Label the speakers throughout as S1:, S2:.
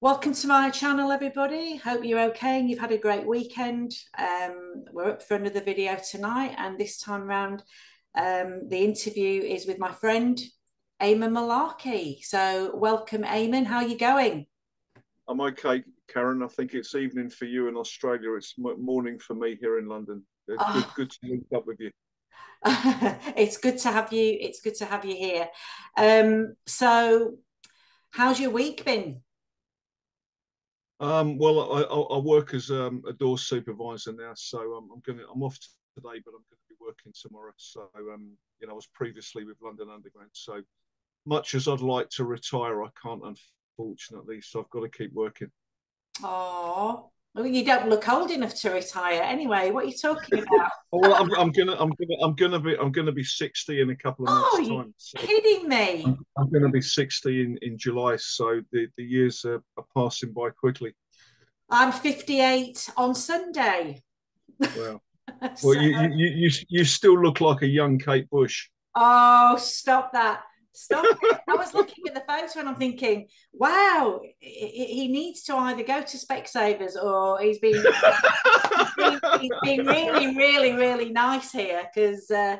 S1: Welcome to my channel, everybody. Hope you're okay and you've had a great weekend. Um, we're up for another video tonight, and this time around, um, the interview is with my friend Eamon Mullarkey. So, welcome, Eamon. How are you going?
S2: I'm okay, Karen. I think it's evening for you in Australia. It's morning for me here in London. It's oh. good, good to meet up with you.
S1: it's good to have you. It's good to have you here. Um, so, how's your week been?
S2: Um, well, I, I, work as um, a door supervisor now, so I'm, I'm going. I'm off today, but I'm going to be working tomorrow. So, um, you know, I was previously with London Underground. So, much as I'd like to retire, I can't, unfortunately. So, I've got to keep working.
S1: Oh, well, you don't look old enough to retire anyway. What are you talking about?
S2: well, I'm, I'm, gonna, I'm gonna, I'm gonna be, I'm gonna be 60 in a couple of oh, months' oh, time.
S1: So kidding me?
S2: I'm, I'm, gonna be 60 in, in July, so the, the years are, are passing by quickly.
S1: I'm 58 on Sunday.
S2: Well, so... well, you, you, you, you still look like a young Kate Bush.
S1: Oh, stop that. Stop it. I was looking at the photo and I'm thinking, wow, he needs to either go to Specsavers or he's been, he's been, he's been really, really, really nice here because uh,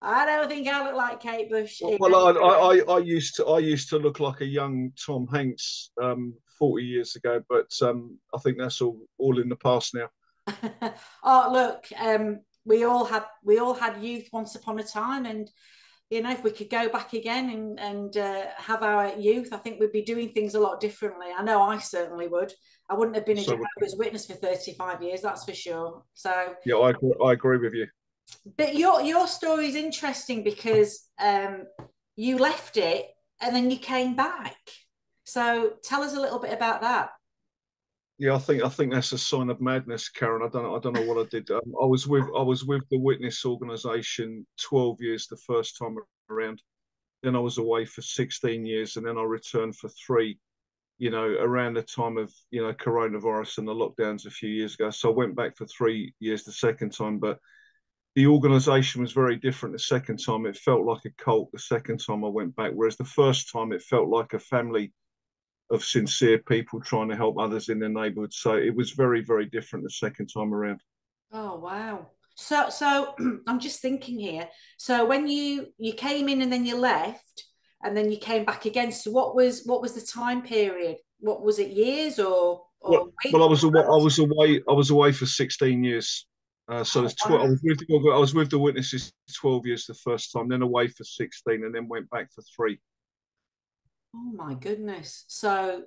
S1: I don't think I look like Kate Bush.
S2: Well, I, I, I, used to I used to look like a young Tom Hanks um, 40 years ago, but um, I think that's all all in the past now.
S1: oh, look, um, we all had we all had youth once upon a time, and you know, if we could go back again and and uh, have our youth, I think we'd be doing things a lot differently. I know I certainly would. I wouldn't have been a so, Jehovah's Witness for thirty five years, that's for sure. So
S2: yeah, I agree, I agree with you.
S1: But your your story is interesting because um, you left it and then you came back. So tell us a little bit about that.
S2: Yeah, I think I think that's a sign of madness, Karen. I don't. I don't know what I did. Um, I was with I was with the Witness organisation twelve years the first time around. Then I was away for sixteen years, and then I returned for three. You know, around the time of you know coronavirus and the lockdowns a few years ago. So I went back for three years the second time, but the organisation was very different the second time. It felt like a cult the second time I went back, whereas the first time it felt like a family of sincere people trying to help others in their neighbourhood. So it was very, very different the second time around.
S1: Oh wow! So, so I'm just thinking here. So when you you came in and then you left, and then you came back again. So what was what was the time period? What was it? Years or? or
S2: well, well, I was away. I was away. I was away for 16 years. Uh, so oh, tw- I was with the, I was with the witnesses 12 years the first time, then away for 16, and then went back for three.
S1: Oh my goodness. So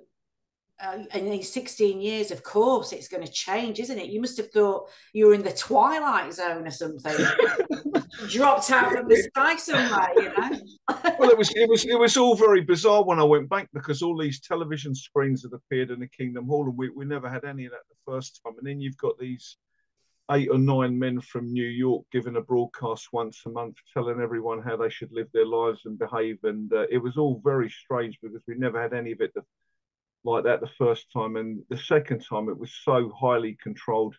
S1: uh, in these 16 years, of course, it's going to change, isn't it? You must have thought you were in the twilight zone or something. Dropped out from the sky somewhere, you know.
S2: well, it was it was it was all very bizarre when I went back because all these television screens had appeared in the Kingdom Hall, and we, we never had any of that the first time. And then you've got these eight or nine men from New York giving a broadcast once a month, telling everyone how they should live their lives and behave. And uh, it was all very strange because we never had any of it like that the first time. And the second time, it was so highly controlled.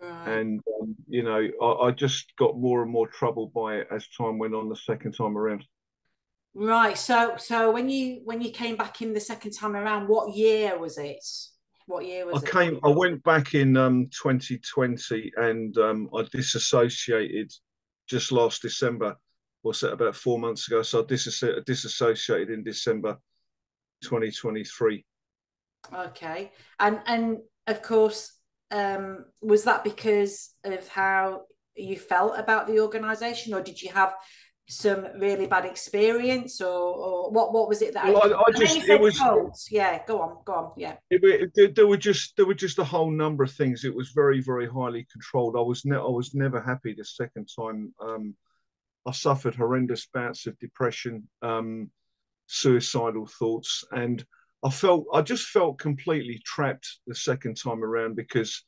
S2: Right. And, um, you know, I, I just got more and more troubled by it as time went on the second time around.
S1: Right. So, so when you when you came back in the second time around, what year was it? What year was it?
S2: I it? came. I went back in um, 2020, and um, I disassociated just last December. Was it about four months ago? So I disassociated in December 2023.
S1: Okay, and and of course, um, was that because of how you felt about the organisation, or did you have some really bad experience or, or what what was it that well, I, I, just it was yeah go on go on yeah.
S2: It, it, there were just there were just a whole number of things. It was very very highly controlled. I was ne- i was never happy the second time. Um, i suffered horrendous bouts of depression um, suicidal thoughts and i felt i just felt completely trapped the second time around because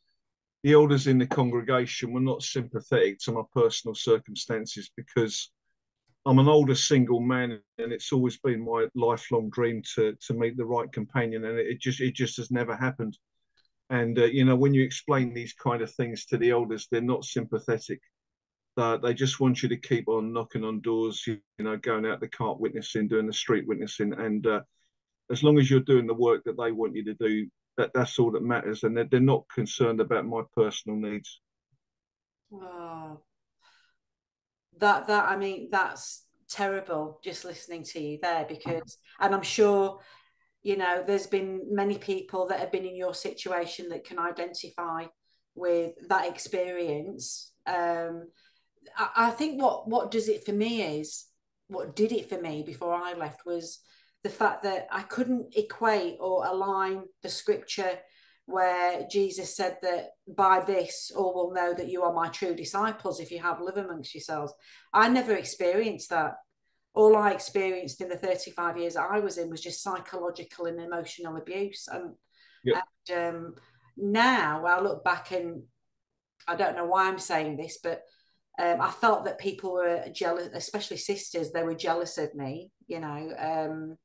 S2: the elders in the congregation were not sympathetic to my personal circumstances because I'm an older single man, and it's always been my lifelong dream to to meet the right companion, and it just it just has never happened. And uh, you know, when you explain these kind of things to the elders, they're not sympathetic. Uh, they just want you to keep on knocking on doors, you, you know, going out the cart witnessing, doing the street witnessing, and uh, as long as you're doing the work that they want you to do, that that's all that matters, and they're, they're not concerned about my personal needs.
S1: Oh, that that I mean that's terrible. Just listening to you there because, and I'm sure, you know, there's been many people that have been in your situation that can identify with that experience. Um, I, I think what what does it for me is what did it for me before I left was the fact that I couldn't equate or align the scripture where Jesus said that by this all will know that you are my true disciples if you have love amongst yourselves. I never experienced that. All I experienced in the 35 years I was in was just psychological and emotional abuse. And, yep. and um, now I look back and I don't know why I'm saying this, but um, I felt that people were jealous, especially sisters, they were jealous of me, you know. Um,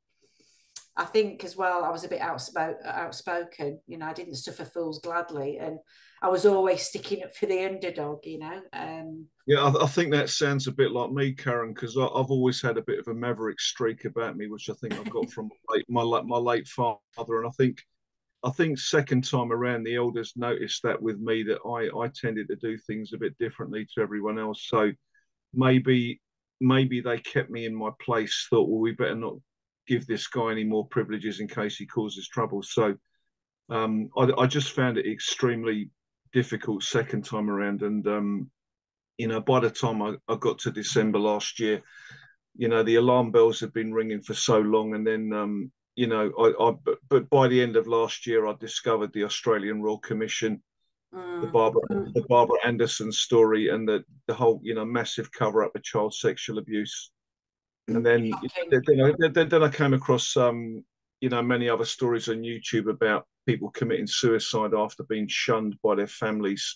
S1: I think as well, I was a bit outspoken, outspoken. You know, I didn't suffer fools gladly, and I was always sticking up for the underdog. You know. Um,
S2: yeah, I, I, think that sounds a bit like me, Karen, because I've always had a bit of a maverick streak about me, which I think I've got from my late, my, my late father, and I think. I think second time around, the elders noticed that with me that I, I tended to do things a bit differently to everyone else. So maybe maybe they kept me in my place. Thought, well, we better not give this guy any more privileges in case he causes trouble. So um, I, I, just found it extremely difficult second time around. And, um, you know, by the time I, I, got to December last year, you know, the alarm bells had been ringing for so long. And then, um, you know, I, I, but by the end of last year, I discovered the Australian Royal Commission, mm. the Barbara mm. the Barbara Anderson story, and the the whole you know massive cover up of child sexual abuse and then then, then, then I came across um, you know many other stories on YouTube about people committing suicide after being shunned by their families,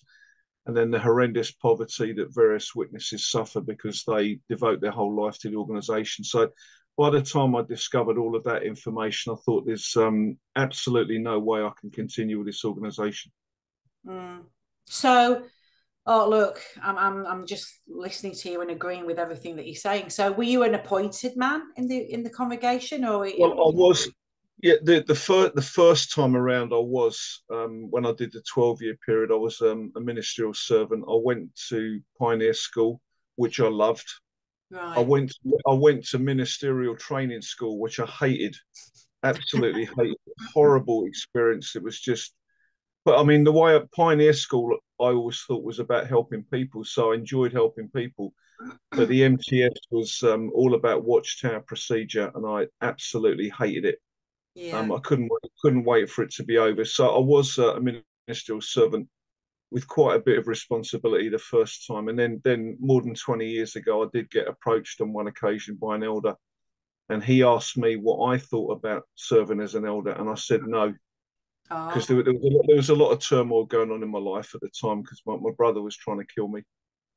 S2: and then the horrendous poverty that various witnesses suffer because they devote their whole life to the organisation. So by the time I discovered all of that information, I thought there's um, absolutely no way I can continue with this organisation.
S1: Mm. So Oh, look, I'm, I'm, I'm just listening to you and agreeing with everything that you're saying. So, were you an appointed man in the in the congregation, or
S2: well, I was. Yeah, the the first the first time around, I was um, when I did the twelve year period. I was um, a ministerial servant. I went to Pioneer School, which I loved. Right. I went I went to ministerial training school, which I hated, absolutely hated. Horrible experience. It was just but I mean, the way at Pioneer School, I always thought was about helping people, so I enjoyed helping people. But the MTS was um, all about Watchtower procedure, and I absolutely hated it. Yeah. Um, I couldn't couldn't wait for it to be over. So I was uh, a ministerial servant with quite a bit of responsibility the first time, and then then more than twenty years ago, I did get approached on one occasion by an elder, and he asked me what I thought about serving as an elder, and I said no because oh. there, there, was there, was a lot of turmoil going on in my life at the time because my, my brother was trying to kill me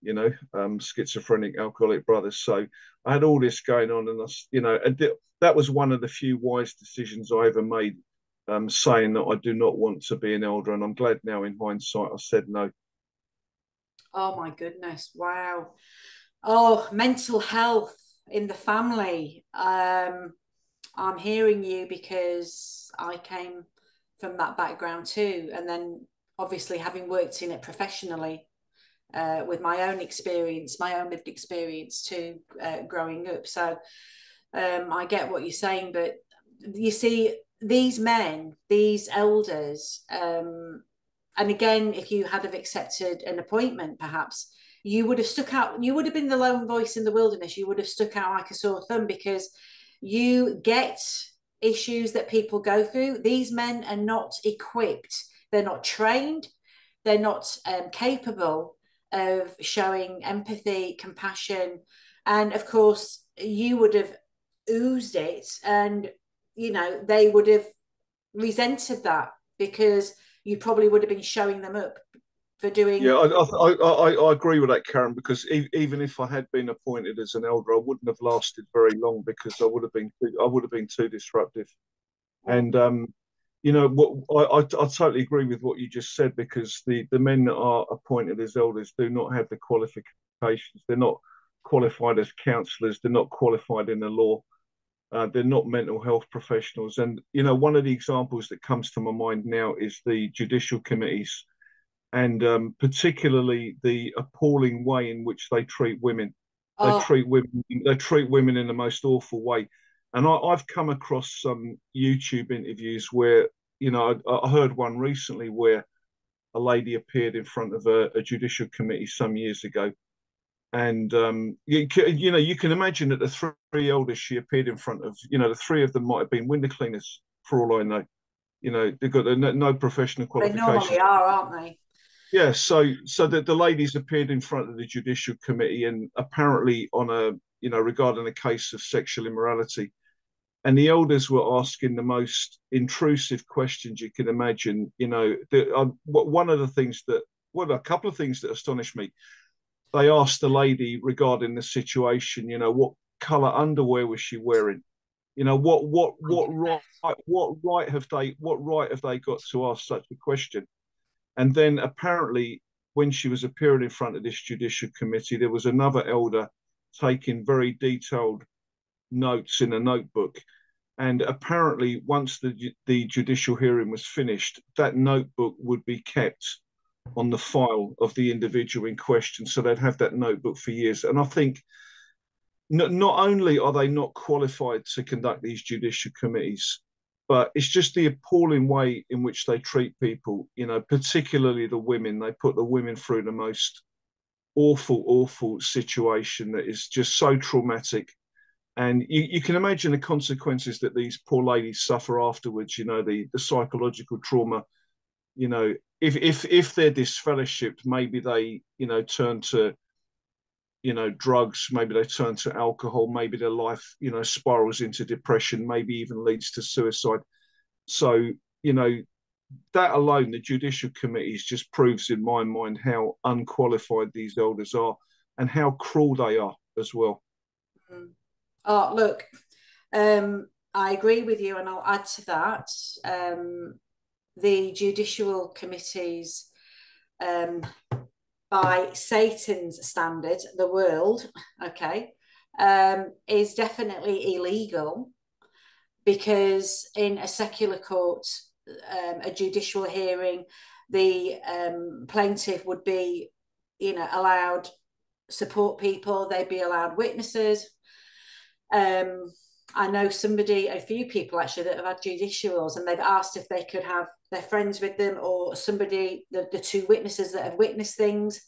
S2: you know um, schizophrenic alcoholic brother so i had all this going on and I, you know and th- that was one of the few wise decisions i ever made um, saying that i do not want to be an elder. And i'm glad now in hindsight i said no.
S1: Oh my goodness. Wow. Oh mental health in the family. Um i'm hearing you because i came from that background too. And then obviously having worked in it professionally uh, with my own experience, my own lived experience too, uh, growing up. So um, I get what you're saying, but you see, these men, these elders, um, and again, if you had have accepted an appointment, perhaps you would have stuck out. You would have been the lone voice in the wilderness. You would have stuck out like a sore thumb because you get issues that people go through. These men are not equipped, they're not trained, they're not um, capable of showing empathy, compassion. And of course, you would have oozed it, and you know, they would have resented that because you probably would have been showing them up for doing.
S2: Yeah, I, I, I, I, agree with that, Karen. Because even if I had been appointed as an elder, I wouldn't have lasted very long because I would have been I would have been too disruptive. And um, you know, what I, I, I totally agree with what you just said because the the men that are appointed as elders do not have the qualifications. They're not qualified as counsellors. They're not qualified in the law. Uh, they're not mental health professionals. And, you know, one of the examples that comes to my mind now is the judicial committees and um, particularly the appalling way in which they treat women. They oh. treat women. They treat women in the most awful way. And I, have come across some YouTube interviews where, you know, I, I, heard one recently where a lady appeared in front of a, a judicial committee some years ago, and um, you, you, know you can imagine that the three elders she appeared in front of, you know, the three of them might have been window cleaners for all I know. You know, they've got no, no professional qualifications. They
S1: normally are, aren't they?
S2: Yeah, so so that the ladies appeared in front of the judicial committee and apparently on a you know regarding a case of sexual immorality, and the elders were asking the most intrusive questions you can imagine. You know, the, uh, one of the things that well, a couple of things that astonished me. They asked the lady regarding the situation. You know, what color underwear was she wearing? You know, what what what right what right have they what right have they got to ask such a question? And then apparently, when she was appearing in front of this judicial committee, there was another elder taking very detailed notes in a notebook. And apparently, once the, the judicial hearing was finished, that notebook would be kept on the file of the individual in question. So they'd have that notebook for years. And I think not, not only are they not qualified to conduct these judicial committees, but it's just the appalling way in which they treat people you know particularly the women. They put the women through the most awful awful situation that is just so traumatic. And you, you can imagine the consequences that these poor ladies suffer afterwards you know the the psychological trauma. You know if if if they're disfellowshipped maybe they you know turn to you know drugs maybe they turn to alcohol maybe their life you know spirals into depression maybe even leads to suicide. So you know that alone the judicial committees just proves in my mind how unqualified these elders are and how cruel they are as well.
S1: Mm. oh look um i agree with you and i'll add to that. Um the judicial committees um by Satan's standard, the world, okay, um, is definitely illegal because in a secular court, um, a judicial hearing, the um, plaintiff would be, you know, allowed support people. They'd be allowed witnesses. Um, I know somebody, a few people actually, that have had judicials and they've asked if they could have their friends with them or somebody, the, the two witnesses that have witnessed things.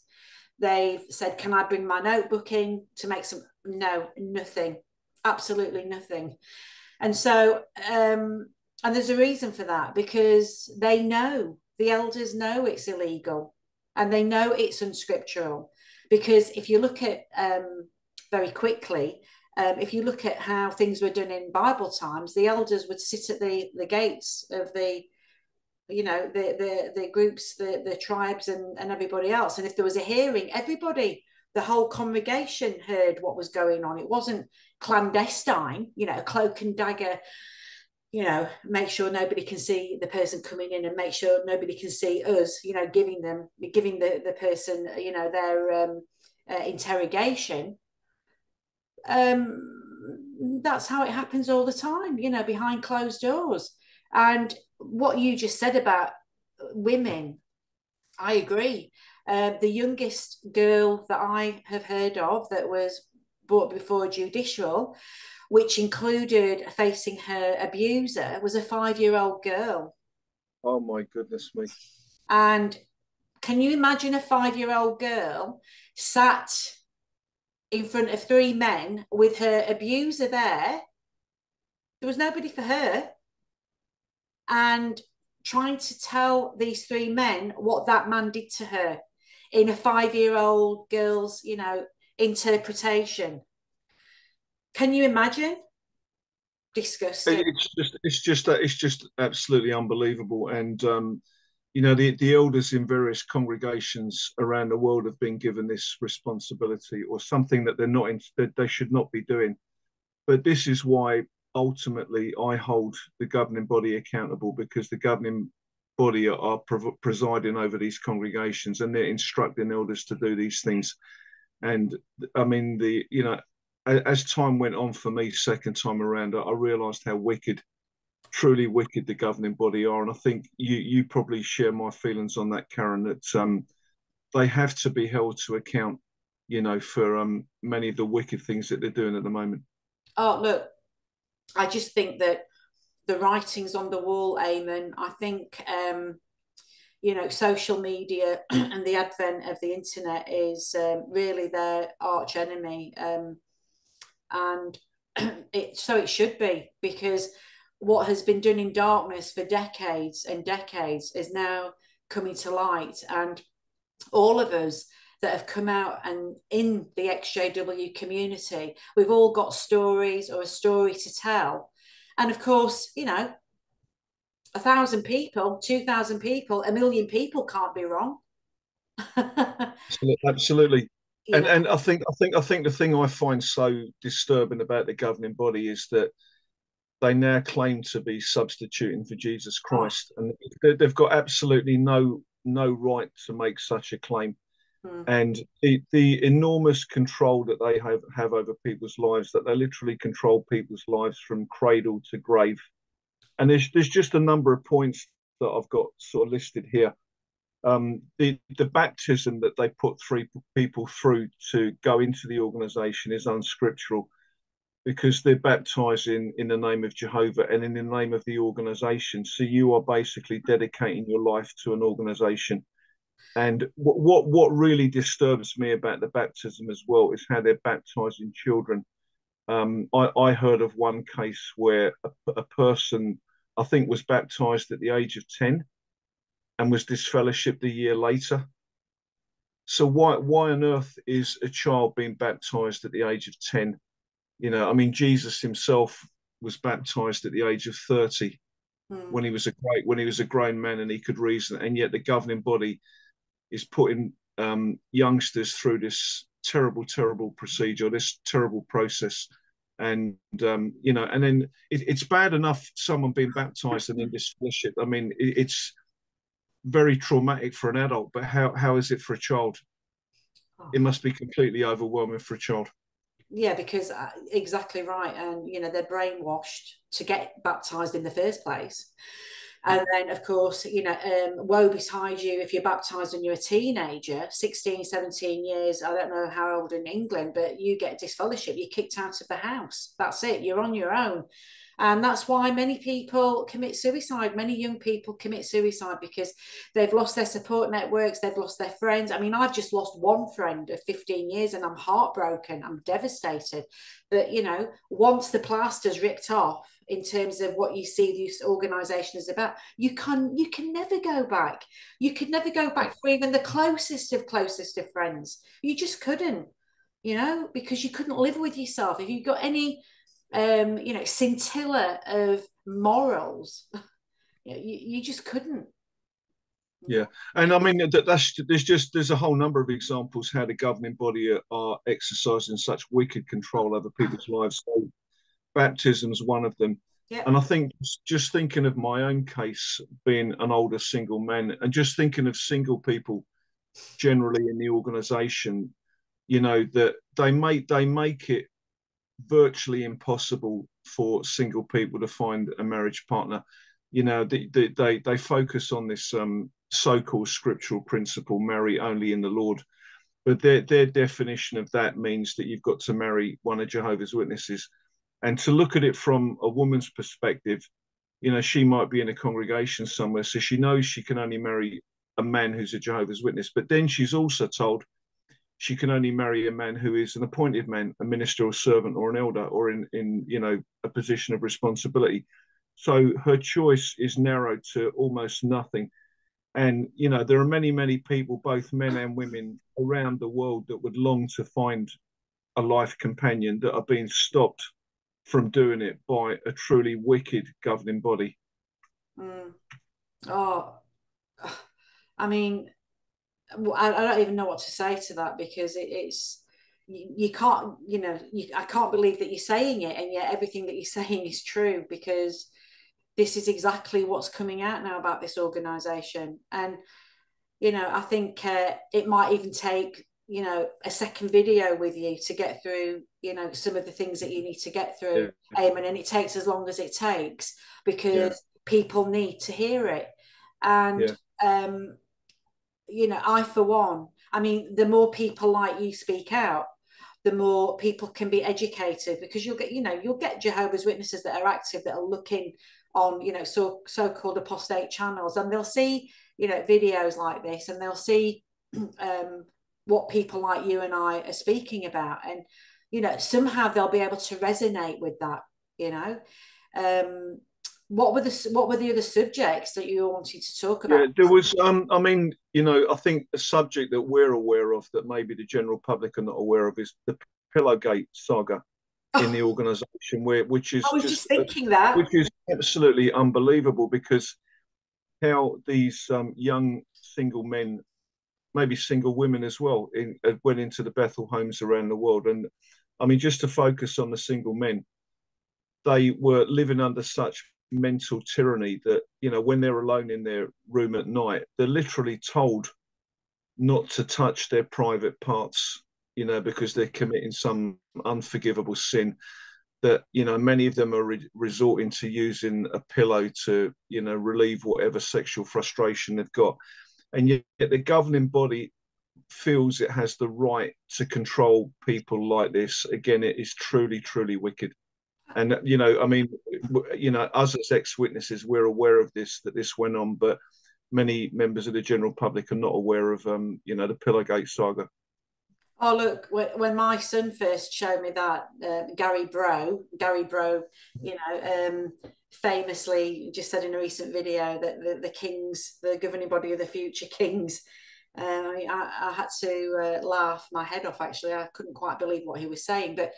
S1: They've said, Can I bring my notebook in to make some? No, nothing, absolutely nothing. And so, um, and there's a reason for that because they know, the elders know it's illegal and they know it's unscriptural. Because if you look at um, very quickly, um, if you look at how things were done in Bible times, the elders would sit at the, the gates of the, you know, the the, the groups, the, the tribes and, and everybody else. And if there was a hearing, everybody, the whole congregation heard what was going on. It wasn't clandestine, you know, cloak and dagger, you know, make sure nobody can see the person coming in and make sure nobody can see us, you know, giving them, giving the, the person, you know, their um, uh, interrogation um, that's how it happens all the time, you know, behind closed doors. And what you just said about women, I agree. Uh, the youngest girl that I have heard of that was brought before judicial, which included facing her abuser, was a five year old girl.
S2: Oh my goodness me.
S1: And can you imagine a five year old girl sat in front of three men with her abuser there. There was nobody for her. And trying to tell these three men what that man did to her in a five year old girl's, you know, interpretation. Can you imagine? Disgusting.
S2: It's just, it's just, it's just absolutely unbelievable. And, um, you know, the, the elders in various congregations around the world have been given this responsibility or something that they're not in, that they should not be doing. But this is why ultimately I hold the governing body accountable because the governing body are, presiding over these congregations and they're instructing elders to do these things. And I mean, the, you know, as time went on for me, second time around, I realised how wicked, truly wicked the governing body are, and I think you you probably share my feelings on that, Karen. That um, they have to be held to account, you know, for um, many of the wicked things that they're doing at the moment.
S1: Oh, look, I just think that the writings on the wall, Eamon, I think, um, you know, social media and the advent of the internet is um, really their arch enemy. Um, and it, so it should be because what has been done in darkness for decades and decades is now coming to light. And all of us that have come out and in the XJW community, we've all got stories or a story to tell. And of course, you know, a thousand people, two thousand people, a million people can't be wrong.
S2: Absolutely. And and I think I think I think the thing I find so disturbing about the governing body is that they now claim to be substituting for Jesus Christ, oh. and they've got absolutely no no right to make such a claim. Mm. And the, the enormous control that they have, have over people's lives, that they literally control people's lives from cradle to grave. And there's, there's just a number of points that I've got sort of listed here. Um, the, the baptism that they put three people through to go into the organization is unscriptural because they're baptizing in the name of Jehovah and in the name of the organization. So you are basically dedicating your life to an organization. And what, what, what really disturbs me about the baptism as well is how they're baptizing children. Um, I, I, heard of one case where a, a, person, I think, was baptized at the age of 10 and was disfellowshipped a year later. So why why on earth is a child being baptized at the age of 10 you know, I mean, Jesus himself was baptized at the age of 30 mm. when he was a great when he was a grown man and he could reason, and yet the governing body is putting um, youngsters through this terrible, terrible procedure, this terrible process. And um, you know, and then it, it's bad enough someone being baptized and then disfellowship. I mean, it, it's very traumatic for an adult, but how how is it for a child? Oh. It must be completely overwhelming for a child
S1: yeah because uh, exactly right and you know they're brainwashed to get baptized in the first place. And then of course you know um, woe betide you if you're baptized when you're a teenager 16 17 years i don't know how old in england but you get disfellowship you're kicked out of the house. That's it you're on your own and that's why many people commit suicide. Many young people commit suicide because they've lost their support networks, they've lost their friends. I mean, I've just lost one friend of 15 years and I'm heartbroken, I'm devastated. But, you know, once the plaster's ripped off, in terms of what you see this organization is about you can you can never go back you could never go back for even the closest of closest of friends you just couldn't you know because you couldn't live with yourself if you got any um, you know, scintilla of morals. you, you just couldn't.
S2: Yeah, and I mean that, that's there's just there's a whole number of examples how the governing body are, are exercising such wicked control over people's lives. So baptism's one of them. Yeah. And I think just thinking of my own case, being an older single man, and just thinking of single people generally in the organisation, you know that they make they make it virtually impossible for single people to find a marriage partner. You know, they they they focus on this um, so-called scriptural principle, marry only in the Lord. But their their definition of that means that you've got to marry one of Jehovah's Witnesses. And to look at it from a woman's perspective, you know, she might be in a congregation somewhere, so she knows she can only marry a man who's a Jehovah's Witness. But then she's also told she can only marry a man who is an appointed man, a minister or servant or an elder or in, in you know a position of responsibility. So her choice is narrowed to almost nothing. And you know, there are many, many people, both men and women around the world that would long to find a life companion that are being stopped from doing it by a truly wicked governing body.
S1: Mm. Oh, I mean, I, I, don't even know what to say to that because it, it's you, you, can't you know you, I can't believe that you're saying it and yet everything that you're saying is true because this is exactly what's coming out now about this organization and you know I think uh, it might even take you know a second video with you to get through you know some of the things that you need to get through yeah. Eamon, and it takes as long as it takes because yeah. people need to hear it and yeah. um you know i for one i mean the more people like you speak out the more people can be educated because you'll get you know you'll get jehovah's witnesses that are active that are looking on you know so so-called apostate channels and they'll see you know videos like this and they'll see um, what people like you and I are speaking about and you know somehow they'll be able to resonate with that you know. Um, what were the what were the other subjects that you wanted to talk about?
S2: Yeah, there was. Um, I mean, you know, I think a subject that we're aware of that maybe the general public are not aware of is the Pillowgate saga in the organisation, where which is
S1: I was just, just thinking uh, that
S2: which is absolutely unbelievable because how these um, young single men, maybe single women as well, in, uh, went into the Bethel homes around the world, and I mean, just to focus on the single men, they were living under such mental tyranny that you know when they're alone in their room at night, they're literally told not to touch their private parts you know, because they're committing some unforgivable sin that you know many of them are re- resorting to using a pillow to you know relieve whatever sexual frustration they've got. And yet the governing body feels it has the right to control people like this. Again it is truly truly wicked and you know i mean you know us as ex-witnesses we're aware of this that this went on but many members of the general public are not aware of um you know the pillowgate saga
S1: Oh look, when my son first showed me that uh, Gary Breaux, Gary Breaux, you know, um, famously just said in a recent video that the, the Kings, the governing body of the future Kings, uh, I, I, had to uh, laugh my head off. Actually, I couldn't quite believe what he was saying. But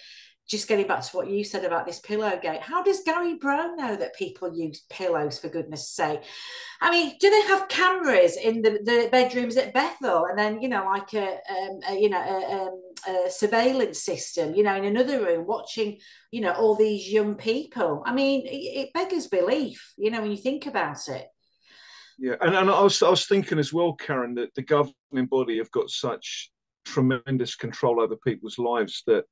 S1: just getting back to what you said about this pillow gate, how does Gary Brown know that people use pillows for goodness sake? I mean, do they have cameras in the, the bedrooms at Bethel and then, you know, like a, um, a you know, a, um, a, surveillance system, you know, in another room watching, you know, all these young people? I mean, it, it beggars belief, you know, when you think about it.
S2: Yeah, and, and I was I was thinking as well, Karen, that the governing body have got such tremendous control over people's lives that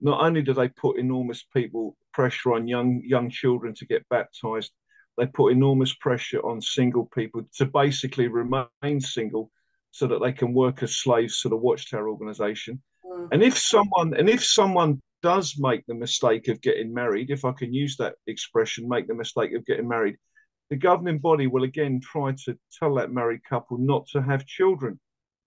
S2: not only do they put enormous people pressure on young young children to get baptized, they put enormous pressure on single people to basically remain single so that they can work as slaves to the Watchtower organization. Mm. And if someone and if someone does make the mistake of getting married, if I can use that expression, make the mistake of getting married, the governing body will again try to tell that married couple not to have children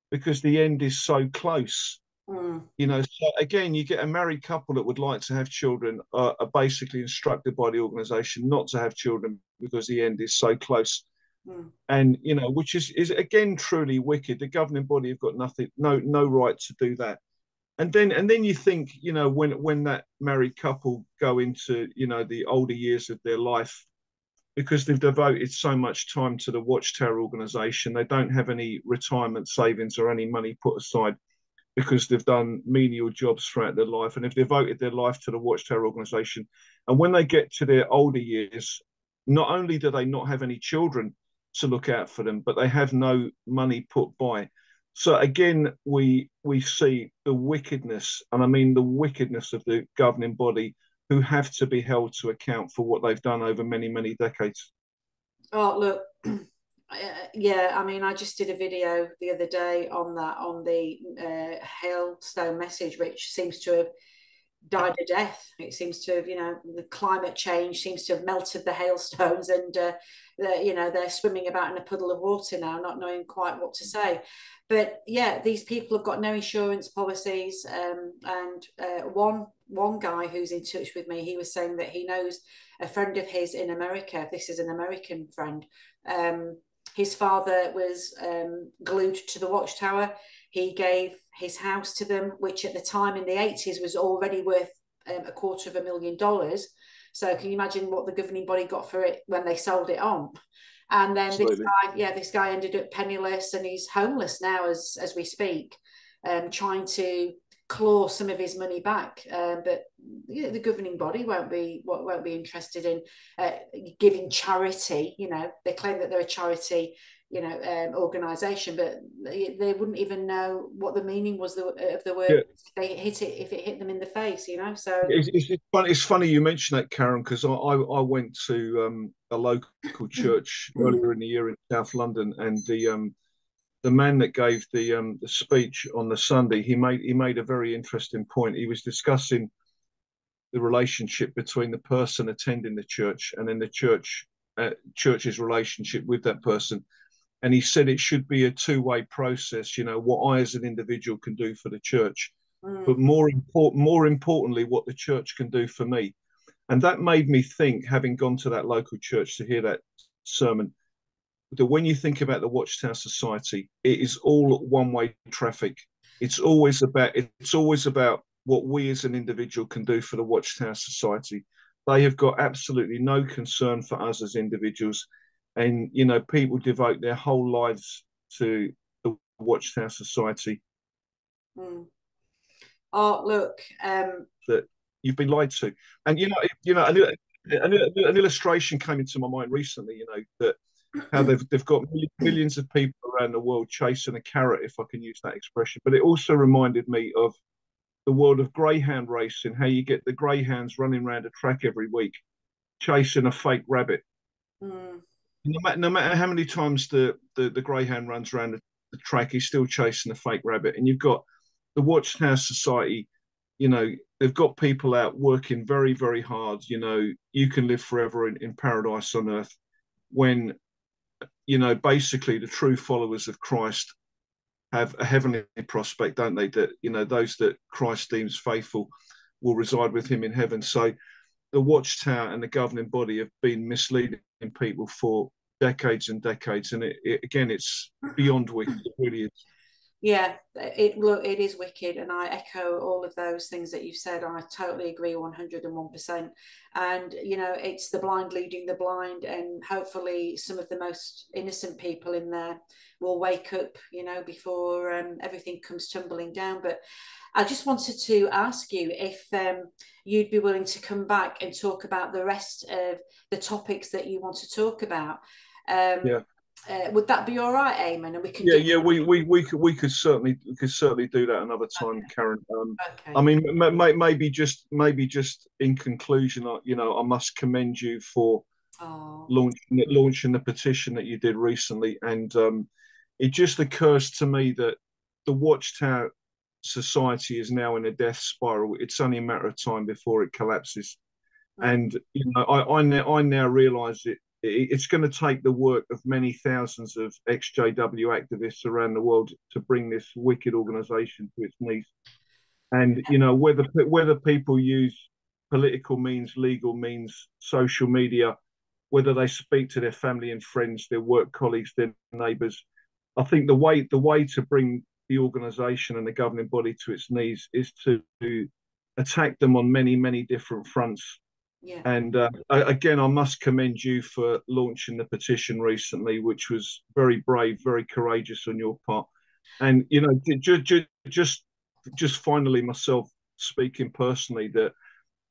S2: because the end is so close. Mm. You know, so again, you get a married couple that would like to have children uh, are basically instructed by the organisation not to have children because the end is so close. Mm. And you know, which is is again truly wicked. The governing body have got nothing, no no right to do that. And then and then you think, you know, when when that married couple go into you know the older years of their life, because they've devoted so much time to the Watchtower organisation, they don't have any retirement savings or any money put aside because they've done menial jobs throughout their life and they've devoted their life to the Watchtower organisation. And when they get to their older years, not only do they not have any children to look out for them, but they have no money put by. So again, we we see the wickedness, and I mean the wickedness of the governing body, who have to be held to account for what they've done over many many decades.
S1: Oh look, yeah, I mean, I just did a video the other day on that on the uh, hailstone message, which seems to have died a death. It seems to have, you know, the climate change seems to have melted the hailstones, and uh, you know they're swimming about in a puddle of water now, not knowing quite what to say. But yeah, these people have got no insurance policies, um, and uh, one one guy who's in touch with me, he was saying that he knows a friend of his in America. This is an American friend. Um, his father was um, glued to the watchtower. He gave his house to them, which at the time in the 80s was already worth um, a quarter of a million dollars. So can you imagine what the governing body got for it when they sold it on? And then Absolutely. this guy, yeah, this guy ended up penniless and he's homeless now as as we speak, um, trying to claw some of his money back. Um, but you know, the governing body won't be won't be interested in uh, giving charity. You know, they claim that they're a charity. you know, um, organisation, but they, they, wouldn't even know what the meaning was of the word. Yeah. they hit it if it hit them in the face, you know. So
S2: it's, it's, it's funny. It's funny you mention that, Karen, because I, I, I went to um, a local church earlier in the year in South London, and the um, the man that gave the um, the speech on the Sunday, he made he made a very interesting point. He was discussing the relationship between the person attending the church and then the church uh, church's relationship with that person and he said it should be a two-way process you know what i as an individual can do for the church mm. but more important more importantly what the church can do for me and that made me think having gone to that local church to hear that sermon that when you think about the watchtower society it is all one-way traffic it's always about it's always about what we as an individual can do for the watchtower society they have got absolutely no concern for us as individuals and you know people devote their whole lives to the Watchtower Society.
S1: Mm. Oh, look, um...
S2: that you've been lied to, and you know, you know, an, an, an illustration came into my mind recently. You know that how they've they've got millions of people around the world chasing a carrot, if I can use that expression. But it also reminded me of the world of greyhound racing, how you get the greyhounds running around a track every week, chasing a fake rabbit. Mm no matter, no matter how many times the, the, the greyhound runs around the, the, track, he's still chasing a fake rabbit. And you've got the Watchtower Society, you know, they've got people out working very, very hard. You know, you can live forever in, in paradise on earth when, you know, basically the true followers of Christ have a heavenly prospect, don't they? That, you know, those that Christ deems faithful will reside with him in heaven. So, the Watchtower and the governing body have been misleading people for decades and decades, and it, it again, it's beyond wicked. It really is.
S1: Yeah, it look it is wicked, and I echo all of those things that you've said. I totally agree, one hundred and one percent. And you know, it's the blind leading the blind, and hopefully, some of the most innocent people in there will wake up. You know, before um, everything comes tumbling down. But I just wanted to ask you if um, you'd be willing to come back and talk about the rest of the topics that you want to talk about. Um, yeah. Uh, would that be all right, Eamon? And we can.
S2: Yeah, yeah, we, we we could we could certainly we could certainly do that another time, okay. Karen. Um, okay. I mean, maybe just maybe just in conclusion, you know, I must commend you for oh. launching launching the petition that you did recently, and um, it just occurs to me that the Watchtower society is now in a death spiral. It's only a matter of time before it collapses. Mm. And you know, I I now, I now realise it. It's going to take the work of many thousands of ex-JW activists around the world to bring this wicked organisation to its knees. And you know, whether whether people use political means, legal means, social media, whether they speak to their family and friends, their work colleagues, their neighbours, I think the way the way to bring the organisation and the governing body to its knees is to attack them on many, many different fronts. Yeah. And uh, again, I must commend you for launching the petition recently, which was very brave, very courageous on your part. And you know, just just just finally, myself speaking personally, that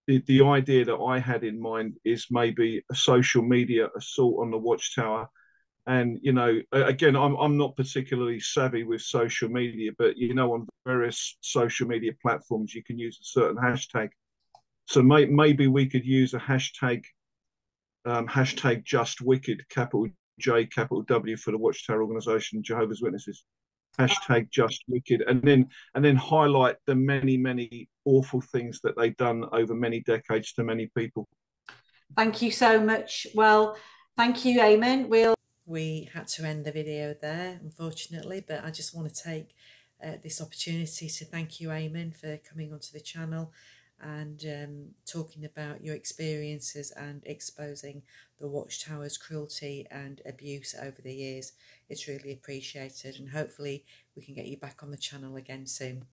S2: the, the idea that I had in mind is maybe a social media assault on the Watchtower and you know again i'm i'm not particularly savvy with social media but you know on various social media platforms you can use a certain hashtag so may, maybe we could use a hashtag um, hashtag just wicked capital j capital w for the watchtower organization jehovah's witnesses. Hashtag just wicked and then and then highlight the many many awful things that they've done over many decades to many people.
S1: Thank you so much. Well thank you Eamon. We'll we had to end the video there, unfortunately, but I just want to take uh, this opportunity to thank you, Eamon, for coming onto the channel and um, talking about your experiences and exposing the Watchtower's cruelty and abuse over the years. It's really appreciated, and hopefully, we can get you back on the channel again soon.